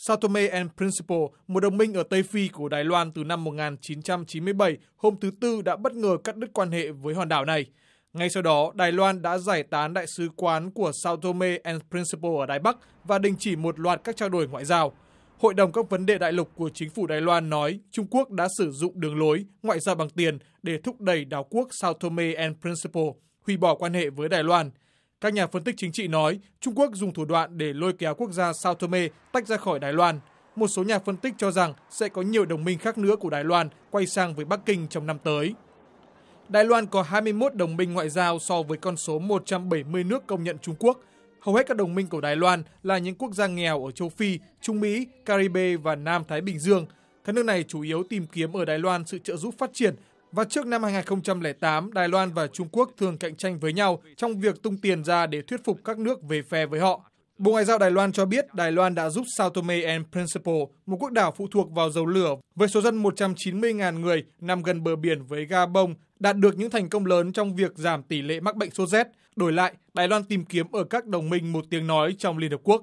Sao Tome and Principe, một đồng minh ở Tây Phi của Đài Loan từ năm 1997, hôm thứ Tư đã bất ngờ cắt đứt quan hệ với hòn đảo này. Ngay sau đó, Đài Loan đã giải tán đại sứ quán của Sao Tome and Principe ở Đài Bắc và đình chỉ một loạt các trao đổi ngoại giao. Hội đồng các vấn đề đại lục của chính phủ Đài Loan nói Trung Quốc đã sử dụng đường lối ngoại giao bằng tiền để thúc đẩy đảo quốc Sao Tome and Principe hủy bỏ quan hệ với Đài Loan. Các nhà phân tích chính trị nói Trung Quốc dùng thủ đoạn để lôi kéo quốc gia Sao Tome tách ra khỏi Đài Loan. Một số nhà phân tích cho rằng sẽ có nhiều đồng minh khác nữa của Đài Loan quay sang với Bắc Kinh trong năm tới. Đài Loan có 21 đồng minh ngoại giao so với con số 170 nước công nhận Trung Quốc. Hầu hết các đồng minh của Đài Loan là những quốc gia nghèo ở châu Phi, Trung Mỹ, Caribe và Nam Thái Bình Dương. Các nước này chủ yếu tìm kiếm ở Đài Loan sự trợ giúp phát triển và trước năm 2008, Đài Loan và Trung Quốc thường cạnh tranh với nhau trong việc tung tiền ra để thuyết phục các nước về phe với họ. Bộ Ngoại giao Đài Loan cho biết Đài Loan đã giúp Sao Tome and Principe, một quốc đảo phụ thuộc vào dầu lửa với số dân 190.000 người nằm gần bờ biển với Gabon, đạt được những thành công lớn trong việc giảm tỷ lệ mắc bệnh sốt rét. Đổi lại, Đài Loan tìm kiếm ở các đồng minh một tiếng nói trong Liên Hợp Quốc.